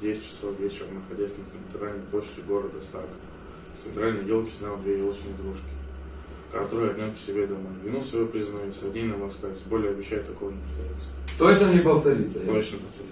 10 часов вечера, находясь на центральной площади города Сак. в центральной елке снял две елочные игрушки, которые отнес к себе домой. Вину свою признаю, один на вас более обещаю, такого не повторится. Точно не повторится. Точно повторится.